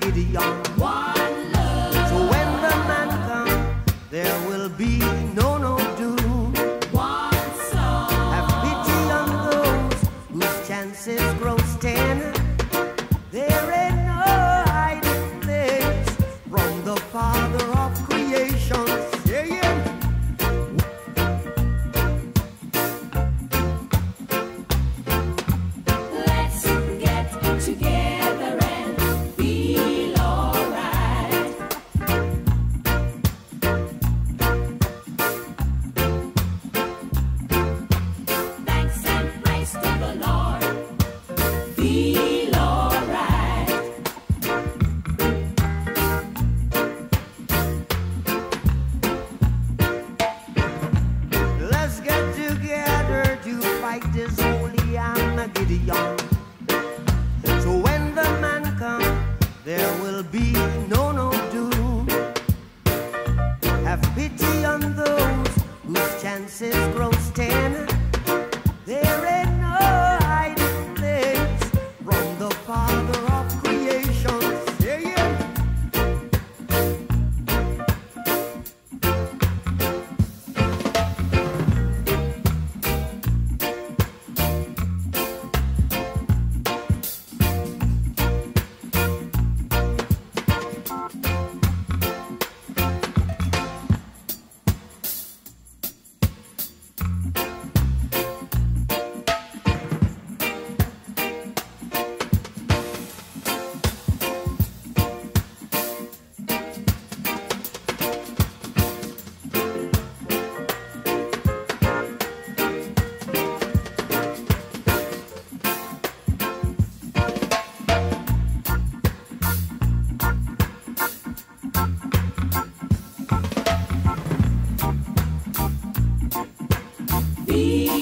Gideon. One love. So when the man comes, there will be no no doom. One. Have pity on those whose chances grow ten. There ain't no hiding place from the Father So when the man comes, there will be no no doom. Have pity on those whose chances grow ten. Feel